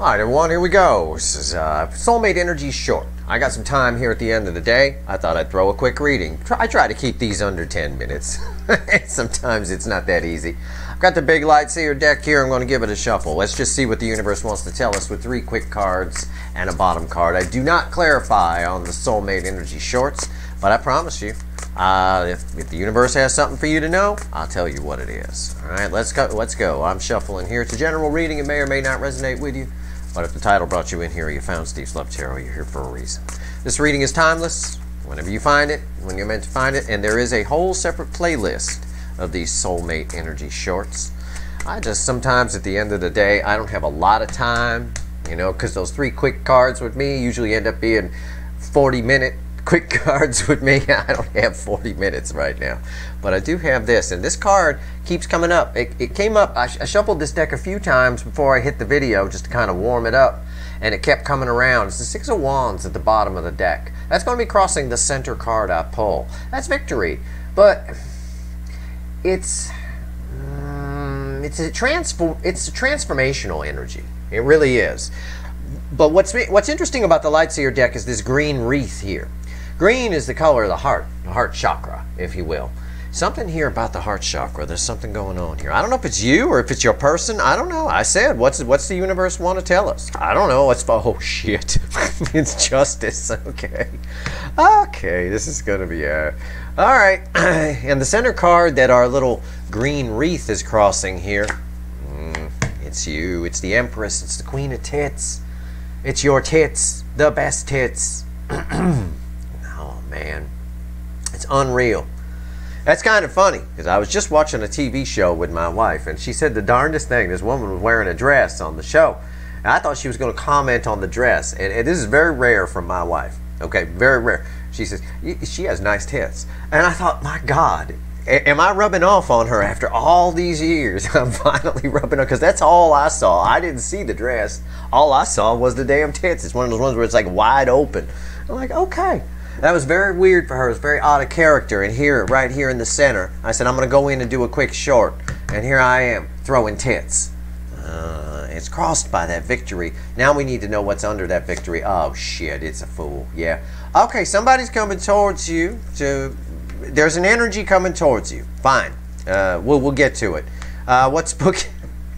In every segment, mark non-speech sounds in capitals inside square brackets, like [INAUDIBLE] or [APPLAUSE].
All right, everyone, here we go. This is uh, Soulmate Energy Short. I got some time here at the end of the day. I thought I'd throw a quick reading. I try to keep these under 10 minutes. [LAUGHS] Sometimes it's not that easy. I've got the big Lightseer deck here. I'm going to give it a shuffle. Let's just see what the universe wants to tell us with three quick cards and a bottom card. I do not clarify on the Soulmate Energy Shorts, but I promise you, uh, if, if, the universe has something for you to know, I'll tell you what it is. All right, let's go. Let's go. I'm shuffling here. It's a general reading. It may or may not resonate with you. But if the title brought you in here, you found Steve's Love Tarot, you're here for a reason. This reading is timeless. Whenever you find it, when you're meant to find it, and there is a whole separate playlist of these soulmate energy shorts. I just sometimes at the end of the day, I don't have a lot of time, you know, because those three quick cards with me usually end up being 40 minute quick [LAUGHS] cards with me. [LAUGHS] I don't have 40 minutes right now, but I do have this, and this card keeps coming up. It, it came up, I, I, shuffled this deck a few times before I hit the video just to kind of warm it up, and it kept coming around. It's the Six of Wands at the bottom of the deck. That's going to be crossing the center card I pull. That's victory, but it's um, it's a transform it's a transformational energy. It really is. But what's what's interesting about the Lightseer deck is this green wreath here. Green is the color of the heart, the heart chakra, if you will. Something here about the heart chakra. There's something going on here. I don't know if it's you or if it's your person. I don't know. I said, what's what's the universe want to tell us? I don't know. It's oh shit. [LAUGHS] it's justice. Okay. Okay. This is gonna be a. Uh, all right. [CLEARS THROAT] and the center card that our little green wreath is crossing here. Mm, it's you. It's the Empress. It's the Queen of Tits. It's your tits. The best tits. [CLEARS THROAT] man. It's unreal. That's kind of funny because I was just watching a TV show with my wife, and she said the darndest thing. This woman was wearing a dress on the show, and I thought she was going to comment on the dress. And, and, this is very rare from my wife. Okay, very rare. She says she has nice tits, and I thought, my God, am I rubbing off on her after all these years? I'm [LAUGHS] finally rubbing off because that's all I saw. I didn't see the dress. All I saw was the damn tits. It's one of those ones where it's like wide open. I'm like, okay. That was very weird for her. It was very odd of character. And here, right here in the center, I said, I'm going to go in and do a quick short. And here I am, throwing tits. Uh, it's crossed by that victory. Now we need to know what's under that victory. Oh, shit, it's a fool. Yeah. Okay, somebody's coming towards you. To, there's an energy coming towards you. Fine. Uh, we'll, we'll get to it. Uh, what's book? [LAUGHS]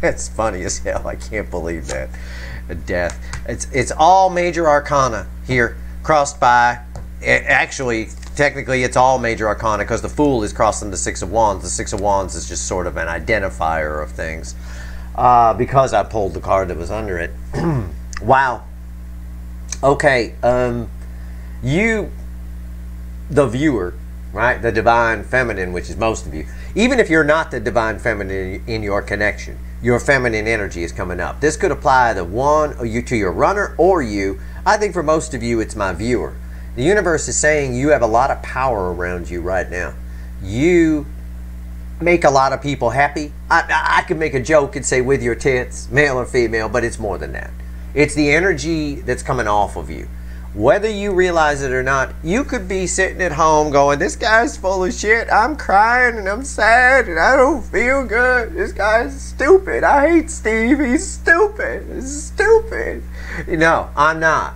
It's funny as hell. I can't believe that. Death. It's, it's all major arcana here, crossed by actually, technically, it's all major arcana because the Fool is crossing the Six of Wands. The Six of Wands is just sort of an identifier of things. Uh, because I pulled the card that was under it. [CLEARS THROAT] wow. Okay. Um, you, the viewer, right? The divine feminine, which is most of you. Even if you're not the divine feminine in your connection, your feminine energy is coming up. This could apply to one or you to your runner or you. I think for most of you, it's my viewer. The universe is saying you have a lot of power around you right now. You make a lot of people happy. I, I could make a joke and say with your tits, male or female, but it's more than that. It's the energy that's coming off of you. Whether you realize it or not, you could be sitting at home going, This guy's full of shit. I'm crying and I'm sad and I don't feel good. This guy's stupid. I hate Steve. He's stupid. He's stupid. You know, I'm not.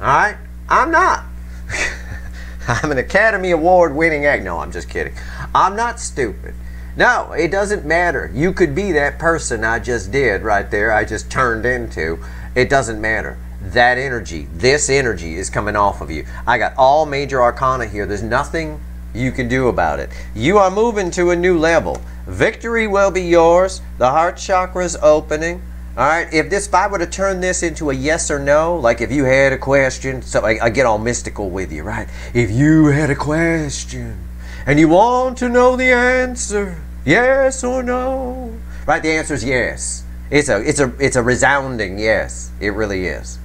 All right? I'm not. [LAUGHS] I'm an Academy Award winning act. No, I'm just kidding. I'm not stupid. No, it doesn't matter. You could be that person I just did right there, I just turned into. It doesn't matter. That energy, this energy is coming off of you. I got all major arcana here. There's nothing you can do about it. You are moving to a new level. Victory will be yours. The heart chakra is opening. All right, if this, if I were to turn this into a yes or no, like if you had a question, so I, I, get all mystical with you, right? If you had a question and you want to know the answer, yes or no, right? The answer is yes. It's a, it's a, it's a resounding yes. It really is.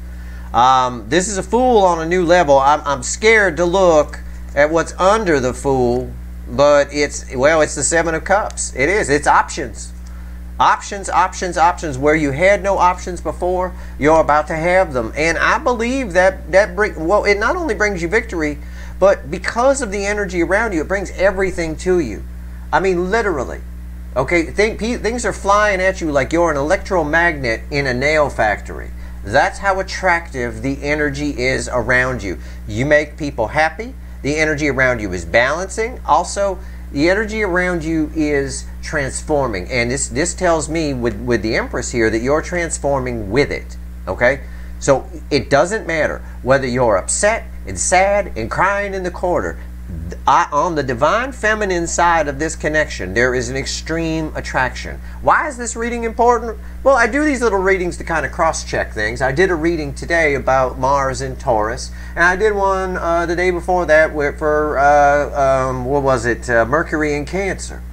Um, this is a fool on a new level. I'm, I'm scared to look at what's under the fool, but it's well, it's the seven of cups. It is. It's options. Options, options, options. Where you had no options before, you're about to have them. And I believe that that bring well, it not only brings you victory, but because of the energy around you, it brings everything to you. I mean, literally. Okay, think, things are flying at you like you're an electromagnet in a nail factory. That's how attractive the energy is around you. You make people happy. The energy around you is balancing. Also, the energy around you is transforming. And this, this tells me with, with the Empress here that you're transforming with it. Okay? So it doesn't matter whether you're upset and sad and crying in the corner. I, on the divine feminine side of this connection, there is an extreme attraction. Why is this reading important? Well, I do these little readings to kind of cross check things. I did a reading today about Mars in Taurus, and I did one uh, the day before that for, uh, um, what was it, uh, Mercury in Cancer.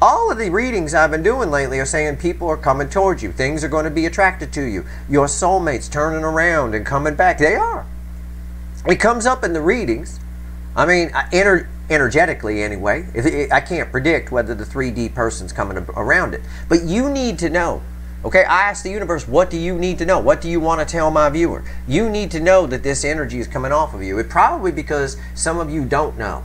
All of the readings I've been doing lately are saying people are coming towards you. Things are going to be attracted to you. Your soulmates turning around and coming back. They are. It comes up in the readings. I mean, ener- energetically anyway. It, I can't predict whether the 3D person's coming around it. But you need to know. Okay, I ask the universe, what do you need to know? What do you want to tell my viewer? You need to know that this energy is coming off of you. It probably because some of you don't know.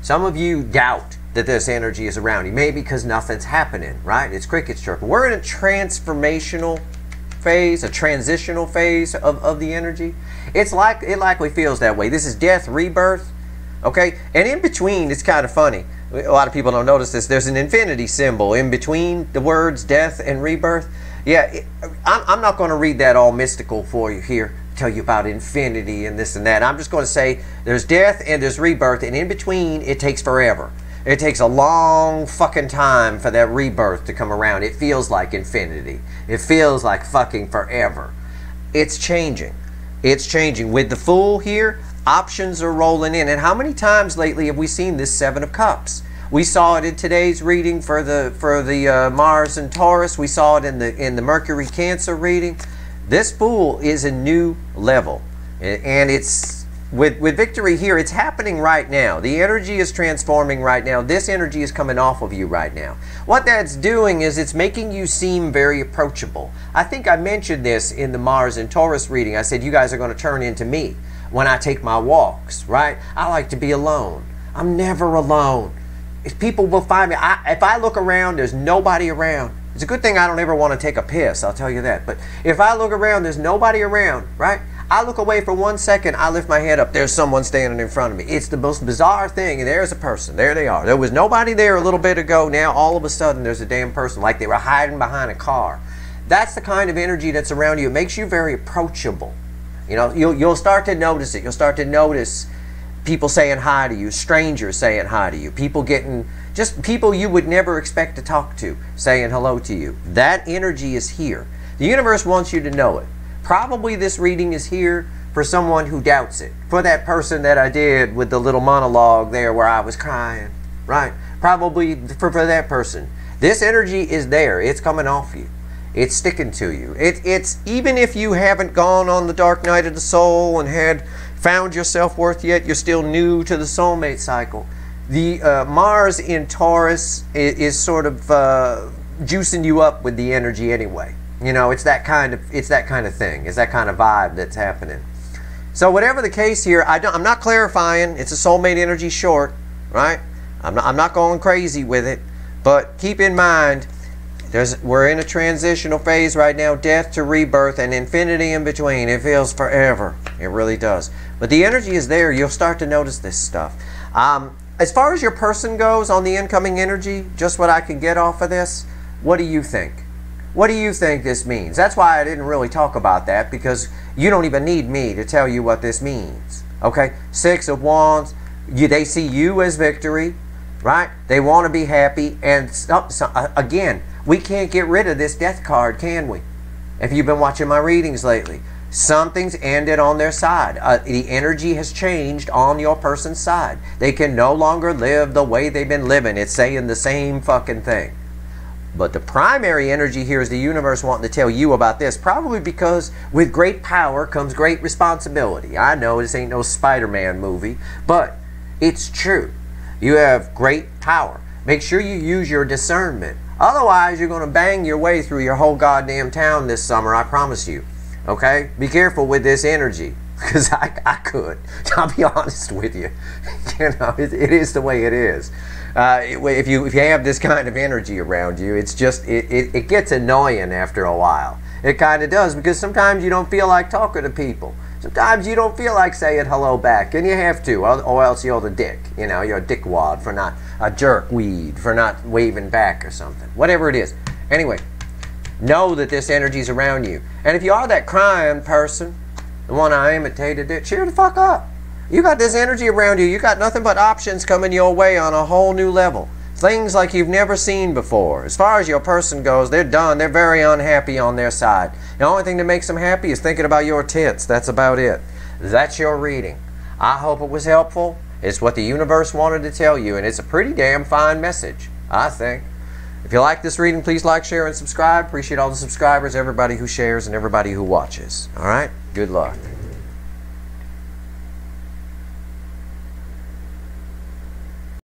Some of you doubt that this energy is around you. Maybe because nothing's happening, right? It's crickets chirping. We're in a transformational phase, a transitional phase of, of the energy. It's like it likely feels that way. This is death, rebirth, okay? And in between, it's kind of funny. A lot of people don't notice this. There's an infinity symbol in between the words death and rebirth. Yeah, it, I'm, I'm not going to read that all mystical for you here tell you about infinity and this and that. I'm just going to say there's death and there's rebirth, and in between, it takes forever. It takes a long fucking time for that rebirth to come around. It feels like infinity. It feels like fucking forever. It's changing. It's changing. With the Fool here, options are rolling in. And how many times lately have we seen this Seven of Cups? We saw it in today's reading for the for the uh, Mars and Taurus. We saw it in the in the Mercury Cancer reading. This Fool is a new level, and it's with, with victory here, it's happening right now. The energy is transforming right now. This energy is coming off of you right now. What that's doing is it's making you seem very approachable. I think I mentioned this in the Mars and Taurus reading. I said, You guys are going to turn into me when I take my walks, right? I like to be alone. I'm never alone. If people will find me, I, if I look around, there's nobody around. It's a good thing I don't ever want to take a piss, I'll tell you that. But if I look around, there's nobody around, right? I look away for one second, I lift my head up, there's someone standing in front of me. It's the most bizarre thing, there's a person. There they are. There was nobody there a little bit ago. Now all of a sudden there's a damn person, like they were hiding behind a car. That's the kind of energy that's around you. It makes you very approachable. You know, you'll, you'll start to notice it. You'll start to notice people saying hi to you, strangers saying hi to you, people getting, just people you would never expect to talk to saying hello to you. That energy is here. The universe wants you to know it. Probably this reading is here for someone who doubts it. For that person that I did with the little monologue there where I was crying, right? Probably for, for that person. This energy is there. It's coming off you. It's sticking to you. It, it's even if you haven't gone on the dark night of the soul and had found your self worth yet, you're still new to the soulmate cycle. The uh, Mars in Taurus is, is sort of uh, juicing you up with the energy anyway. You know, it's that kind of it's that kind of thing. It's that kind of vibe that's happening. So whatever the case here, I am not clarifying. It's a soulmate energy short, right? I'm not, I'm not going crazy with it, but keep in mind, there's we're in a transitional phase right now, death to rebirth and infinity in between. It feels forever. It really does. But the energy is there. You'll start to notice this stuff. Um, as far as your person goes on the incoming energy, just what I can get off of this, what do you think? What do you think this means? That's why I didn't really talk about that because you don't even need me to tell you what this means. Okay? Six of Wands, you, they see you as victory, right? They want to be happy. And so, uh, again, we can't get rid of this death card, can we? If you've been watching my readings lately, something's ended on their side. Uh, the energy has changed on your person's side. They can no longer live the way they've been living. It's saying the same fucking thing. But the primary energy here is the universe wanting to tell you about this, probably because with great power comes great responsibility. I know this ain't no Spider Man movie, but it's true. You have great power. Make sure you use your discernment. Otherwise, you're going to bang your way through your whole goddamn town this summer, I promise you. Okay? Be careful with this energy [LAUGHS] because I, I could. [LAUGHS] I'll be honest with you. [LAUGHS] you know, it, it is the way it is uh, if you if you have this kind of energy around you, it's just it, it, it gets annoying after a while. It kind of does because sometimes you don't feel like talking to people. Sometimes you don't feel like saying hello back, and you have to, or else you're the dick. You know, you're a dickwad for not a jerkweed for not waving back or something. Whatever it is. Anyway, know that this energy's around you. And if you are that crying person, the one I imitated, it, cheer the fuck up. You got this energy around you. You got nothing but options coming your way on a whole new level. Things like you've never seen before. As far as your person goes, they're done. They're very unhappy on their side. The only thing that makes them happy is thinking about your tits. That's about it. That's your reading. I hope it was helpful. It's what the universe wanted to tell you, and it's a pretty damn fine message, I think. If you like this reading, please like, share, and subscribe. Appreciate all the subscribers, everybody who shares, and everybody who watches. All right? Good luck.